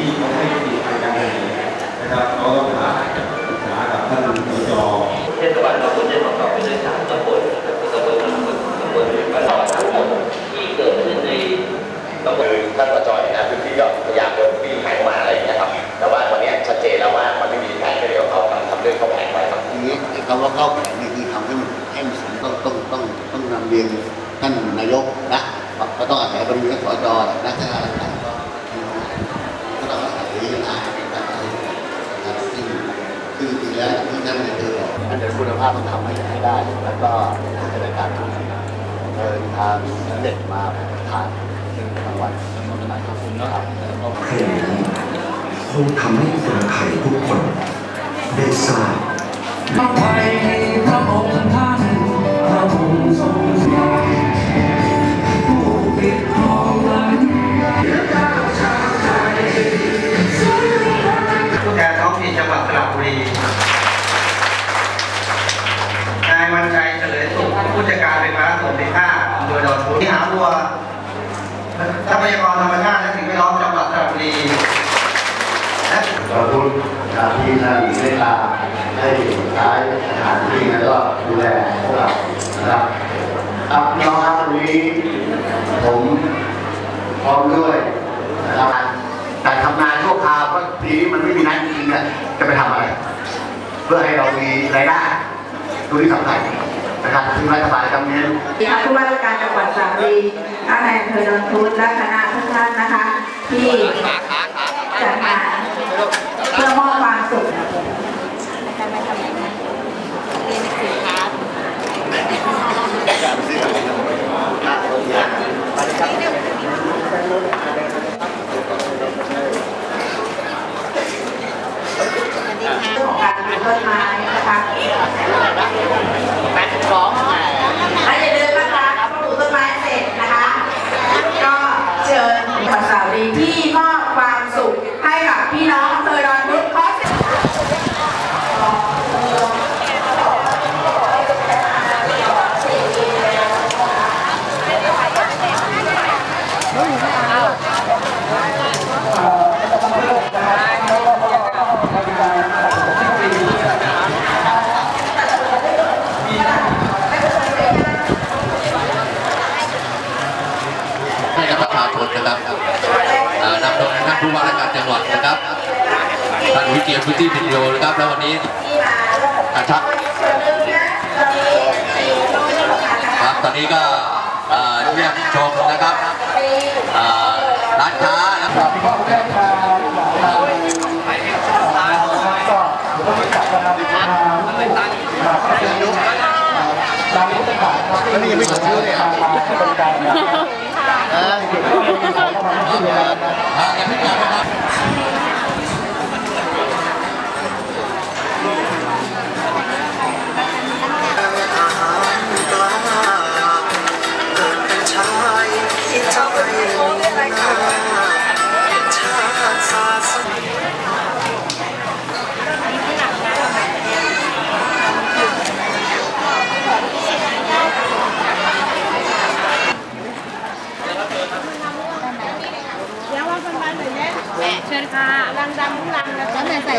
ที่เขาให้ติดทางการเงินนะครับเราต้องหาปรึกษากับท่านสจเทศบาลเราควรจะประกอบไปด้วยสามตำบลนะครับคือตำบลหลังบึกตำบลบ้านหลอดทั้งหมดที่เกิดขึ้นในตำบลท่านประจอยในพื้นที่ก็พยายามเดินวิ่งแผงมาอะไรอย่างเงี้ยครับแต่ว่าวันนี้ชัดเจนแล้วว่ามันไม่มีแผงเดียวเขากำทำเรื่องเข้าแผงไปครับทีนี้ไอ้คำว่าเข้าแผนนี่คือทำให้มันให้มันสมต้องต้องต้องต้องนำเรียนท่านนายกนะก็ต้องอาศัยบริเวณสจนะถ้าอะไรก็ก็ต้องอาศัยนะนะครับซึ่งซึ่งจริงๆแล้วที่ท่านนายกบอกอันเดียว คุณภาพต้องทำให้ให้ได้ แล้วก็จะได้การทุนเดินทางเด็กมาผ่านรางวัลขอบคุณนะครับเพลงนี้คงทำให้คนไทยทุกค การไฟฟ้าส่วนภูมิภาคอำเภอดอนตูมที่หาบัวทรัพยากรธรรมชาติและสิ่งแวดล้อมจังหวัดสระบุรีและขอบคุณการที่ท่านได้มาให้ใช้สถานที่แล้วก็ดูแลพวกเรานะครับครับน้องครับวันนี้ผมพร้อมด้วยนะครับการทำงานชั่วคราวเพราะปีนี้มันไม่มีนัดจริงๆจะไปทำอะไร เพื่อให้เรามีรายได้ตัวที่สำคัญ นะครับซึ่งรัฐบาลจำเน้นท่านผู้ว่าราชการจังหวัดสระบุรีท่านนายอำเภอดอนทุนและคณะทุกท่านนะคะ ที่จัดงานเพื่อมอบความสุขเรื่องของการปลูกต้นไม้นะคะ และอย่าลืมนะคะปลูกต้นไม้เสร็จนะคะ ก็เชิญสาวดีที่มอบความสุขให้กับพี่น้องอำเภอดอนพุธขอเสียง ให้ กับประชาชนนะครับนำโดยท่านผู้ว่าราชการจังหวัดนะครับท่านวิเชียรติพุทธิพิญโยนะครับ แล้ววันนี้กระชับครับตอนนี้ก็เยี่ยมชมนะครับร้านค้านะครับแล้วนี่ยังไม่ถึงชื่อเลยอะ เ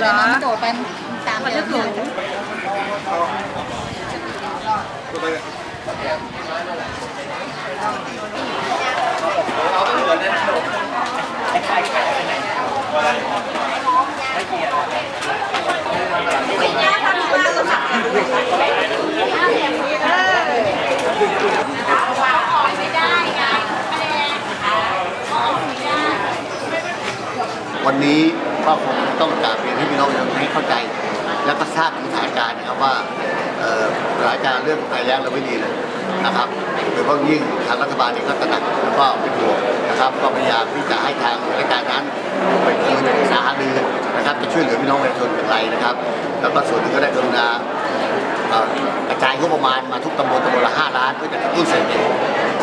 แล้วแม่ใส่แล้วมันโดดไปตามมันจะสูงวันนี้ ก็คงต้องกราบเรียนให้พี่น้องประชาชนให้เข้าใจ แล้วก็ทราบถึงสถานการณ์นะครับว่าสถานการณ์เรื่องภัยแล้งเราไม่ดีเลยนะครับโดยเฉพาะยิ่งทางรัฐบาลเองก็ตระหนักแล้วก็เป็นห่วงนะครับก็พยายามที่จะให้ทางราชการนั้นไปคุยปรึกษาหารือนะครับจะช่วยเหลือพี่น้องประชาชนอย่างไรนะครับ แล้วก็ส่วนหนึ่งก็ได้กรุณาเอ่อกระจายงบประมาณมาทุกตำบลตำบลละ5ล้านเพื่อจะกระตุ้นเศรษฐกิจ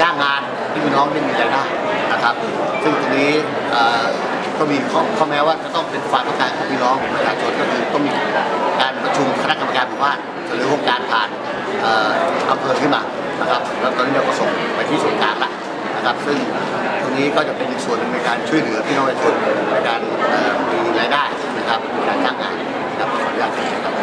จ้างงานที่พี่น้องได้มีรายได้นะครับ ซึ่งตรงนี้ ก็มีข้อแม้ว่าจะต้องเป็นฝ่ายประกานของพี่น้องประชาชนก็คือต้องมีการประชุมคณะกรรมการหมู่บ้านหรือองค์การผ่านอำเภอขึ้นมานะครับแล้วตอนนี้เราก็ส่งไปที่ส่วนกลางละนะครับ ซึ่งตรงนี้ก็จะเป็นอีกส่วนหนึ่งในการช่วยเหลือพี่น้องประชาชนในการมีรายได้นะครับการจ้างงานนะครับขออนุญาตครับ